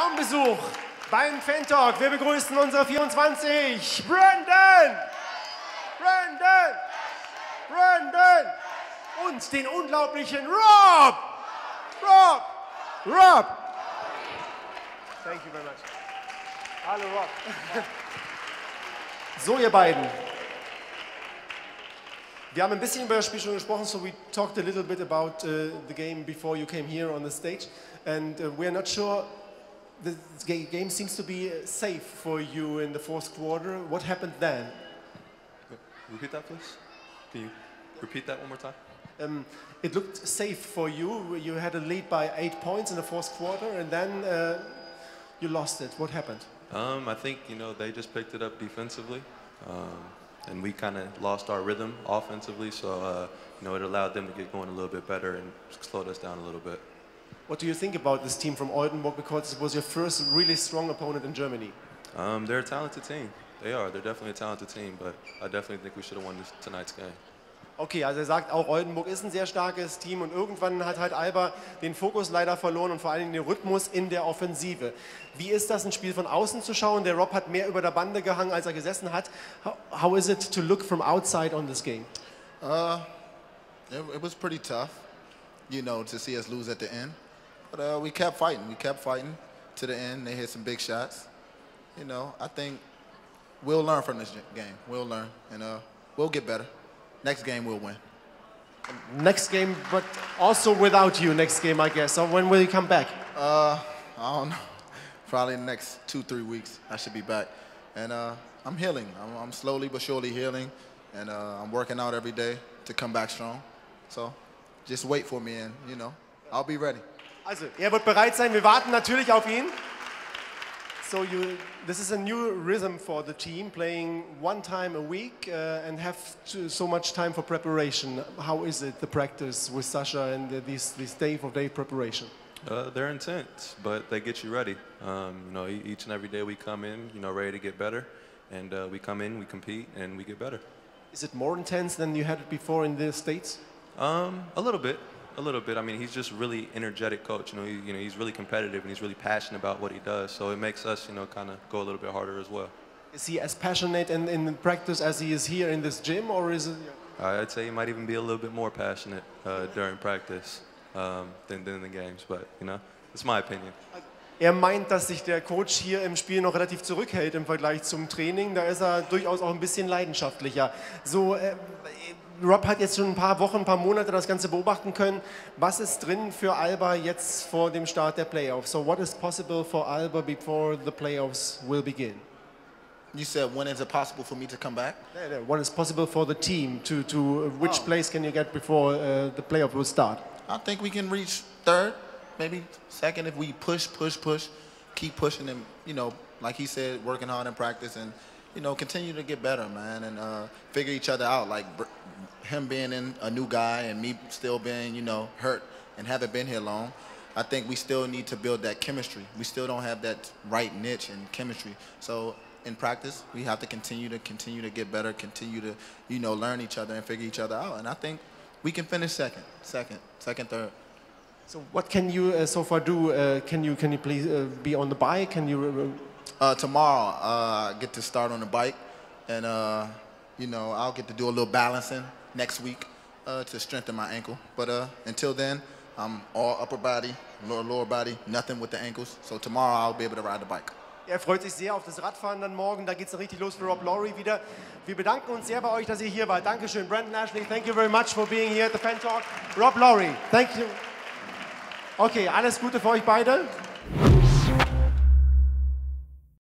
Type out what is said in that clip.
Raumbesuch beim Fan Talk. Wir begrüßen unsere 24, Brandon, Brandon, Brandon und den unglaublichen Rob, Rob, Rob. Thank you very much. Hallo Rob. So, ihr beiden. Wir haben ein bisschen über das Spiel schon gesprochen, so we talked a little bit about uh, the game before you came here on the stage, and uh, we're not sure. The game seems to be uh, safe for you in the fourth quarter. What happened then? Repeat that, please. Can you repeat that one more time? Um, it looked safe for you. You had a lead by eight points in the fourth quarter, and then uh, you lost it. What happened? Um, I think you know they just picked it up defensively, um, and we kind of lost our rhythm offensively. So uh, you know it allowed them to get going a little bit better and slowed us down a little bit. What do you think about this team from Oldenburg? Because it was your first really strong opponent in Germany. Um, they're a talented team. They are. They're definitely a talented team, but I definitely think we should have won this, tonight's game. Okay, also er sagt auch, Oldenburg ist ein sehr starkes Team und irgendwann hat halt Alba den Fokus leider verloren und vor allem den Rhythmus in der Offensive. Wie ist das, ein Spiel von außen zu schauen? Der Rob hat mehr über der Bande gehangen, als er gesessen hat. How, how is it to look from outside on this game? Uh, it, it was pretty tough, you know, to see us lose at the end. But uh, we kept fighting. We kept fighting to the end. They hit some big shots. You know, I think we'll learn from this game. We'll learn, and uh, we'll get better. Next game, we'll win. Next game, but also without you next game, I guess. So when will you come back? Uh, I don't know. Probably in the next two, three weeks, I should be back. And uh, I'm healing. I'm, I'm slowly but surely healing. And uh, I'm working out every day to come back strong. So just wait for me, and, you know, I'll be ready. Also, er wird bereit sein. Wir warten natürlich auf ihn. So you, this is a new rhythm for the team, playing one time a week uh, and have to, so much time for preparation. How is it, the practice with Sasha and the, this, this day-for-day preparation? Uh, they're intense, but they get you ready. Um, you know, each and every day we come in, you know, ready to get better, and uh, we come in, we compete, and we get better. Is it more intense than you had it before in the States? Um, a little bit, a little bit. I mean, he's just really energetic coach. You know, he, you know, he's really competitive and he's really passionate about what he does. So it makes us, you know, kind of go a little bit harder as well. Is he as passionate in, in practice as he is here in this gym, or is it? I'd say he might even be a little bit more passionate uh, during practice um, than, than in the games. But you know, it's my opinion. Er meint, dass sich der Coach hier im Spiel noch relativ zurückhält im Vergleich zum Training. Da ist er durchaus auch ein bisschen leidenschaftlicher. So, äh, Rob hat jetzt schon ein paar Wochen, ein paar Monate das Ganze beobachten können. Was ist drin für Alba jetzt vor dem Start der Playoffs? So, what is possible for Alba before the playoffs will begin? You said when is it possible for me to come back? What is possible for the team to, to which Oh. place can you get before uh, the playoff will start? I think we can reach third, maybe second if we push, push, push, keep pushing and you know, like he said, working hard in practice and you know, continue to get better, man, and uh, figure each other out. Like him being in a new guy and me still being, you know, hurt and haven't been here long. I think we still need to build that chemistry. We still don't have that right niche and chemistry. So in practice, we have to continue to continue to get better, continue to, you know, learn each other and figure each other out. And I think we can finish second, second, second, third. So, what can you uh, so far do? Uh, can you can you please uh, be on the bike? Can you? Uh, tomorrow, uh, I get to start on the bike, and uh, you know I'll get to do a little balancing next week uh, to strengthen my ankle. But uh, until then, I'm all upper body, lower lower body, nothing with the ankles. So tomorrow I'll be able to ride the bike. Er freut sich sehr auf das Radfahren dann morgen. Da geht es richtig los für Rob Lowery wieder. Wir bedanken uns sehr bei euch, dass ihr hier wart. Dankeschön, Brandon Ashley. Thank you very much for being here at the Fan Talk. Rob Lowery, thank you. Okay, alles Gute für euch beide.